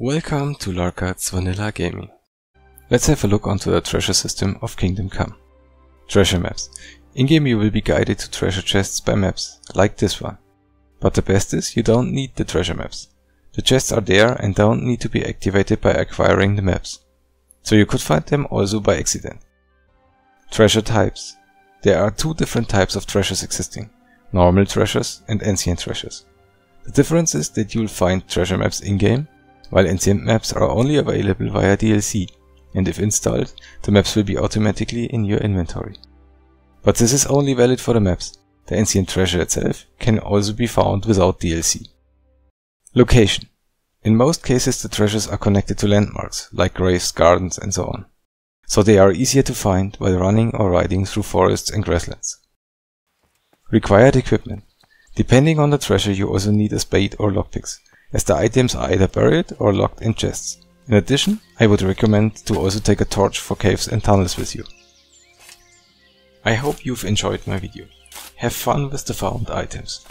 Welcome to Larcath's Vanilla Gaming. Let's have a look onto the treasure system of Kingdom Come. Treasure maps. In-game you will be guided to treasure chests by maps, like this one. But the best is, you don't need the treasure maps. The chests are there and don't need to be activated by acquiring the maps. So you could find them also by accident. Treasure types. There are two different types of treasures existing. Normal treasures and ancient treasures. The difference is that you'll find treasure maps in-game, while ancient maps are only available via DLC, and if installed, the maps will be automatically in your inventory. But this is only valid for the maps. The ancient treasure itself can also be found without DLC. Location. In most cases the treasures are connected to landmarks, like graves, gardens and so on. So they are easier to find while running or riding through forests and grasslands. Required equipment. Depending on the treasure you also need a spade or lockpicks, as the items are either buried or locked in chests. In addition, I would recommend to also take a torch for caves and tunnels with you. I hope you've enjoyed my video. Have fun with the found items.